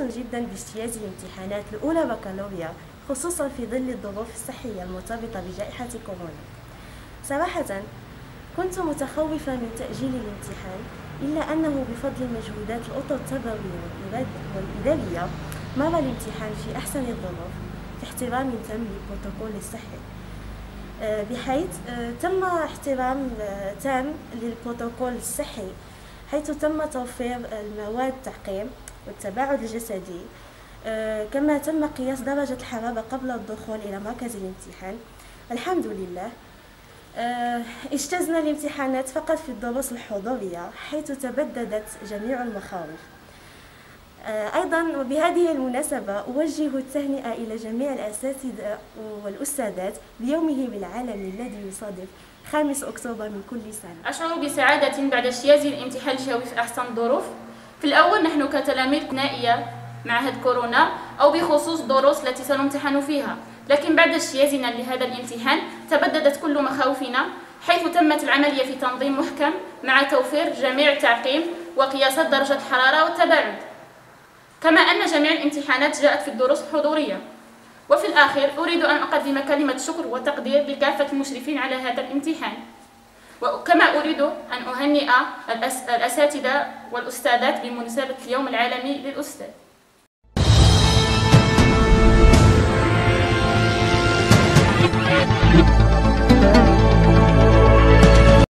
جدا باجتياز الامتحانات الأولى بكالوريا خصوصا في ظل الظروف الصحية المرتبطة بجائحة كورونا. صراحة كنت متخوفة من تأجيل الامتحان إلا أنه بفضل مجهودات الأطر التربوية والإدارية مر الامتحان في أحسن الظروف في احترام تم للبروتوكول الصحي. آه، بحيث آه، تم احترام آه، تام للبروتوكول الصحي حيث تم توفير المواد التعقيم والتباعد الجسدي. كما تم قياس درجة الحرارة قبل الدخول إلى مركز الامتحان. الحمد لله. اجتزنا الامتحانات فقط في الدروس الحضورية حيث تبددت جميع المخاوف. آه، أيضا وبهذه المناسبة أوجه التهنئة إلى جميع الأساتذة والأستاذات بيومهم العالمي الذي يصادف 5 أكتوبر من كل سنة. أشعر بسعادة بعد اجتياز الامتحان الجوي في أحسن الظروف في الأول نحن كتلاميذ نائية معهد كورونا أو بخصوص الدروس التي سنمتحن فيها. لكن بعد اجتيازنا لهذا الامتحان تبددت كل مخاوفنا حيث تمت العملية في تنظيم محكم مع توفير جميع التعقيم وقياسات درجة الحرارة والتباعد كما أن جميع الامتحانات جاءت في الدروس الحضورية. وفي الآخر أريد أن أقدم كلمة شكر وتقدير لكافة المشرفين على هذا الامتحان. وكما أريد أن أهنئ الأساتذة والأستاذات بمناسبة اليوم العالمي للأستاذ.